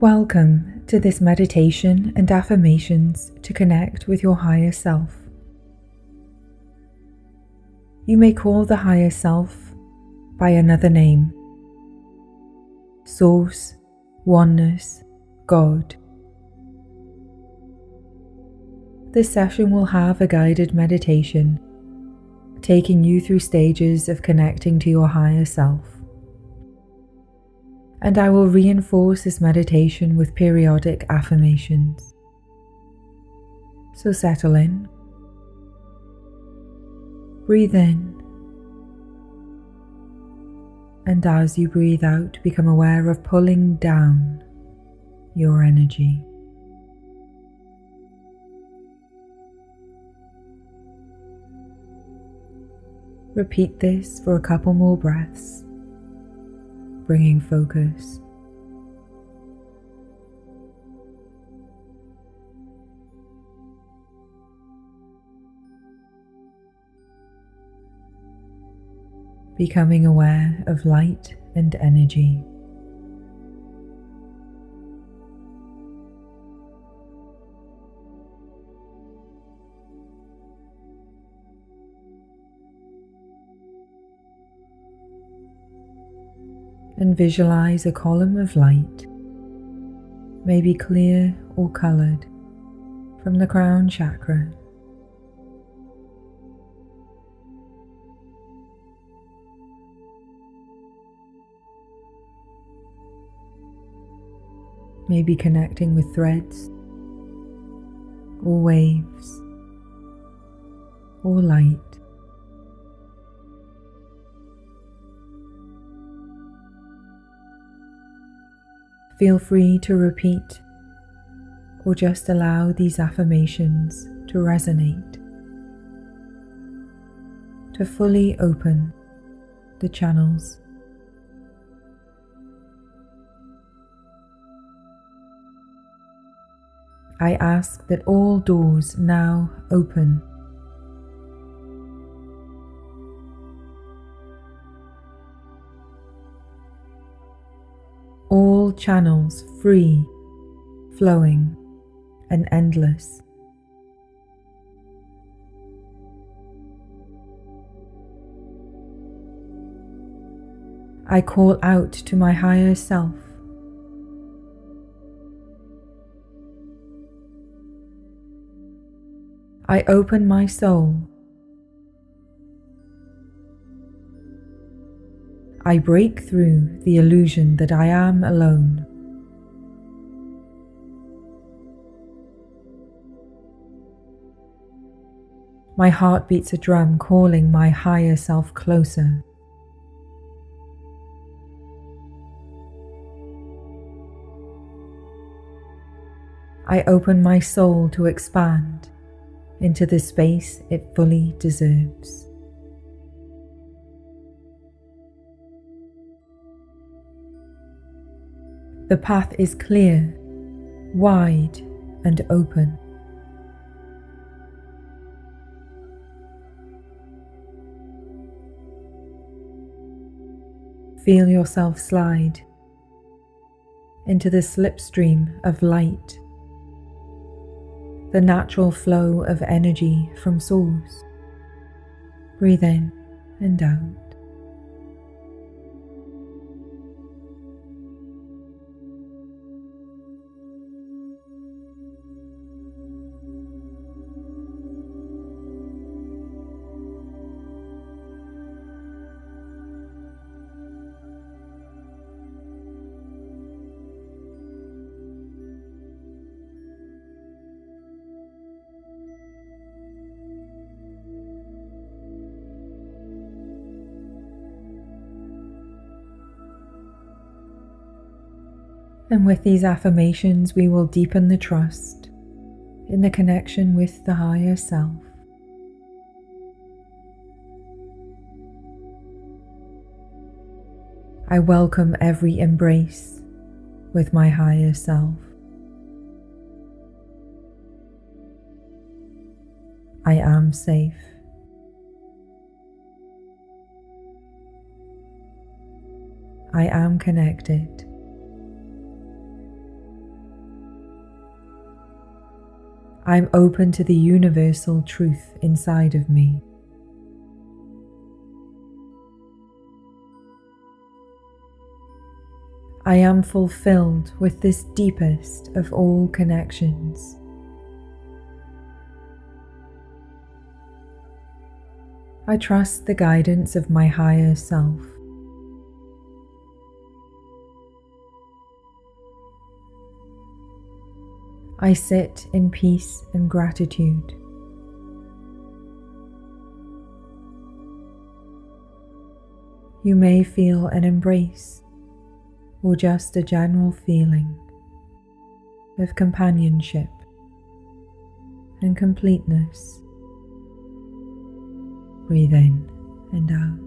Welcome to this meditation and affirmations to connect with your higher self. You may call the higher self by another name Source, Oneness, God. This session will have a guided meditation, taking you through stages of connecting to your higher self and I will reinforce this meditation with periodic affirmations. So settle in, breathe in, and as you breathe out, become aware of pulling down your energy. Repeat this for a couple more breaths bringing focus. Becoming aware of light and energy. Visualize a column of light, maybe clear or colored, from the crown chakra. Maybe connecting with threads or waves or light. Feel free to repeat or just allow these affirmations to resonate, to fully open the channels. I ask that all doors now open channels free, flowing, and endless. I call out to my higher self. I open my soul I break through the illusion that I am alone. My heart beats a drum calling my higher self closer. I open my soul to expand into the space it fully deserves. The path is clear, wide, and open. Feel yourself slide into the slipstream of light, the natural flow of energy from Source. Breathe in and out. And with these affirmations, we will deepen the trust in the connection with the higher self. I welcome every embrace with my higher self. I am safe. I am connected. I'm open to the universal truth inside of me. I am fulfilled with this deepest of all connections. I trust the guidance of my higher self. I sit in peace and gratitude. You may feel an embrace or just a general feeling of companionship and completeness. Breathe in and out.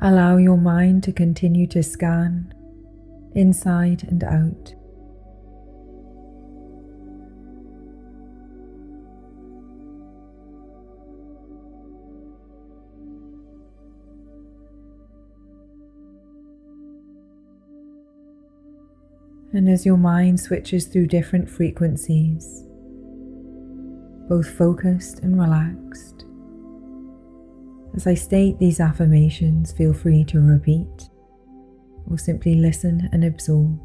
Allow your mind to continue to scan inside and out. And as your mind switches through different frequencies, both focused and relaxed, as I state these affirmations, feel free to repeat or simply listen and absorb.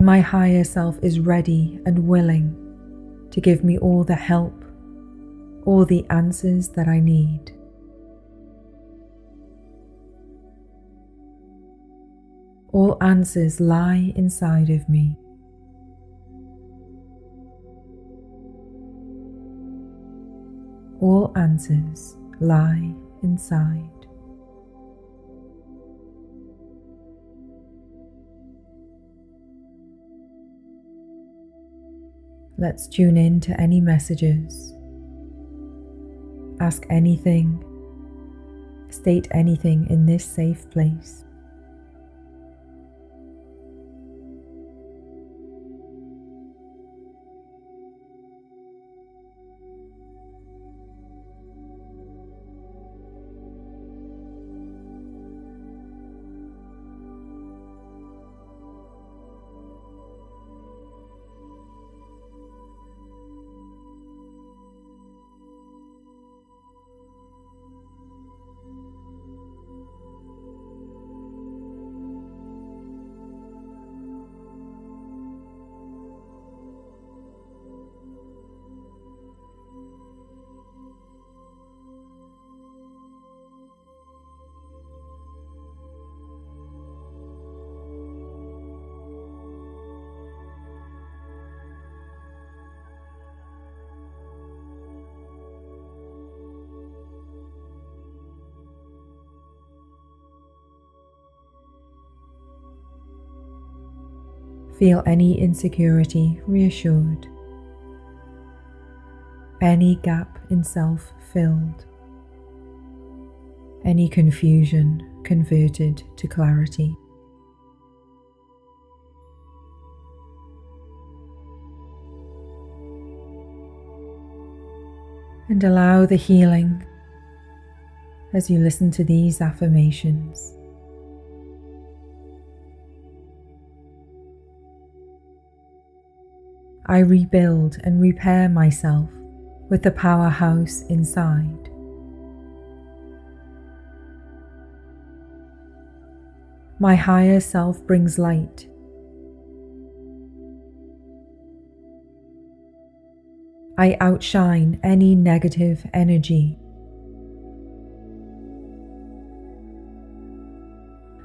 My higher self is ready and willing to give me all the help, all the answers that I need. All answers lie inside of me. All answers lie inside. Let's tune in to any messages. Ask anything. State anything in this safe place. Feel any insecurity reassured, any gap in self filled, any confusion converted to clarity. And allow the healing as you listen to these affirmations. I rebuild and repair myself with the powerhouse inside. My higher self brings light. I outshine any negative energy.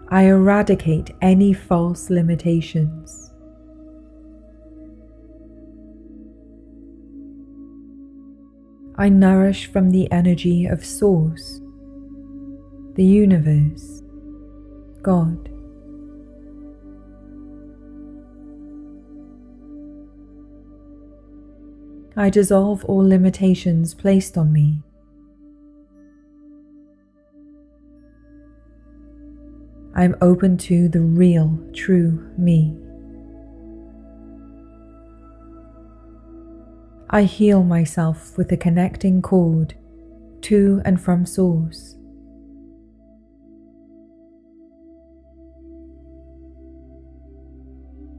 I eradicate any false limitations. I nourish from the energy of Source, the universe, God. I dissolve all limitations placed on me. I am open to the real, true me. I heal myself with the connecting cord to and from Source.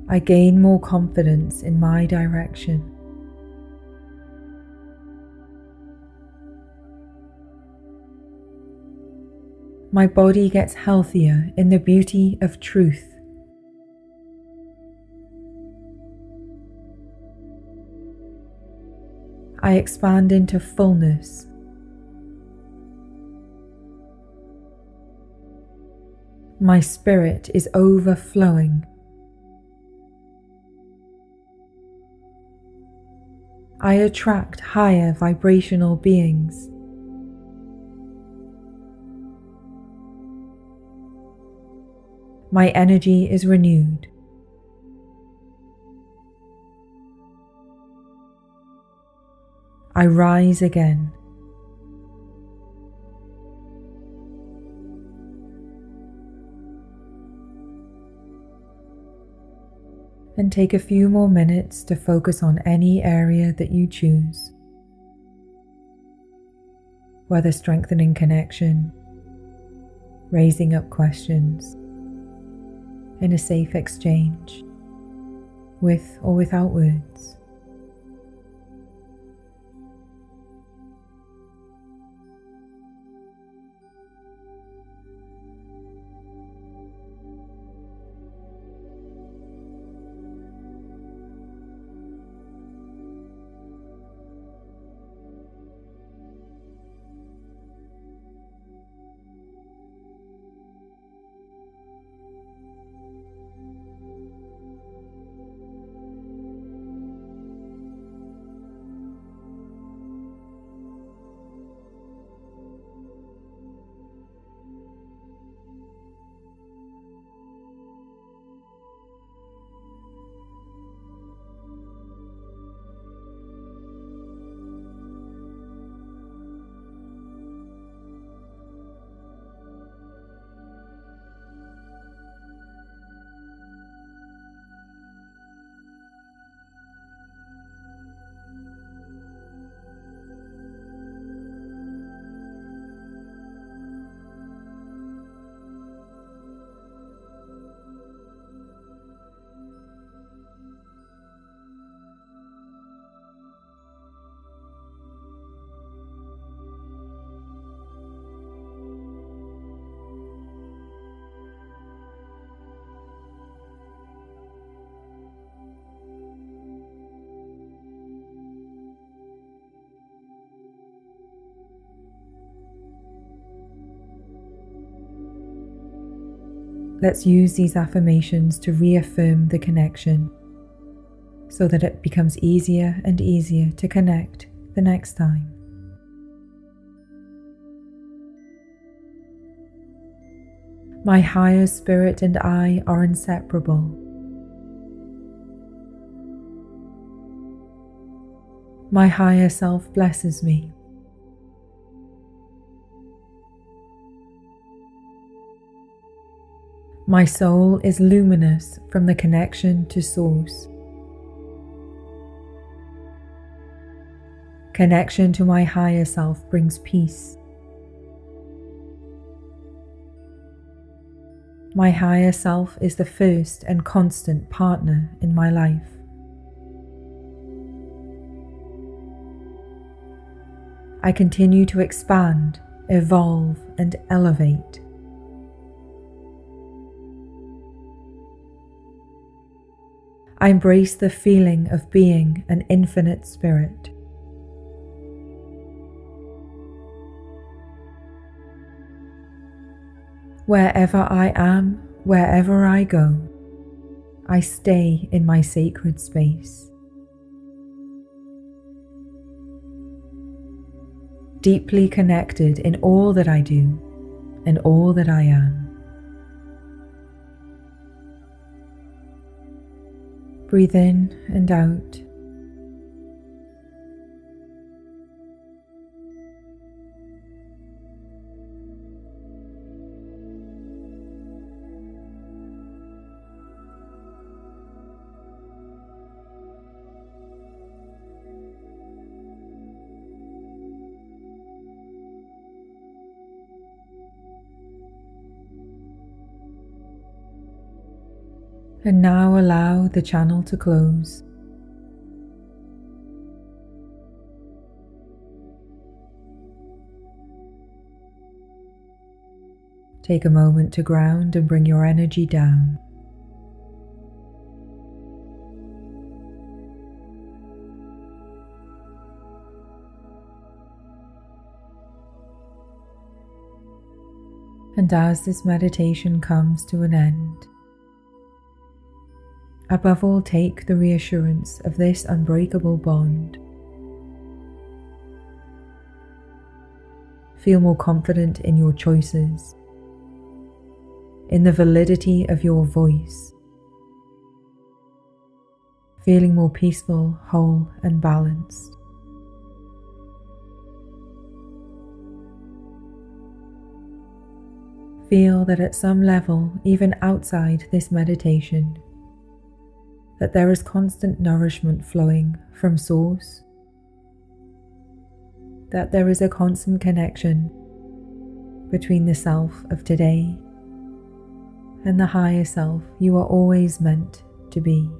I gain more confidence in my direction. My body gets healthier in the beauty of truth. I expand into fullness. My spirit is overflowing. I attract higher vibrational beings. My energy is renewed. I rise again. And take a few more minutes to focus on any area that you choose, whether strengthening connection, raising up questions, in a safe exchange, with or without words. Let's use these affirmations to reaffirm the connection so that it becomes easier and easier to connect the next time. My higher spirit and I are inseparable. My higher self blesses me. My soul is luminous from the connection to Source. Connection to my higher self brings peace. My higher self is the first and constant partner in my life. I continue to expand, evolve, and elevate. I embrace the feeling of being an infinite spirit. Wherever I am, wherever I go, I stay in my sacred space. deeply connected in all that I do and all that I am. Breathe in and out. And now allow the channel to close. Take a moment to ground and bring your energy down. And as this meditation comes to an end, Above all, take the reassurance of this unbreakable bond. Feel more confident in your choices, in the validity of your voice, feeling more peaceful, whole, and balanced. Feel that at some level, even outside this meditation, that there is constant nourishment flowing from Source, that there is a constant connection between the self of today and the higher self you are always meant to be.